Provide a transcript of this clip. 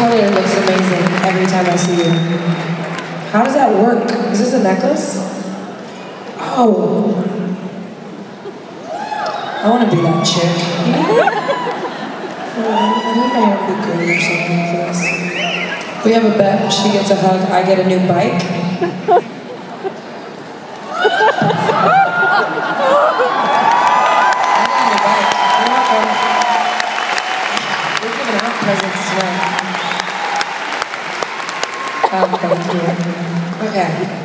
Color looks amazing every time I see you. How does that work? Is this a necklace? Oh. I want to be that chick. You know? Oh, I need my hair to be or something for this. We have a bet. She gets a hug. I get a new bike. We're giving out presents tonight. Oh, thank you. Okay.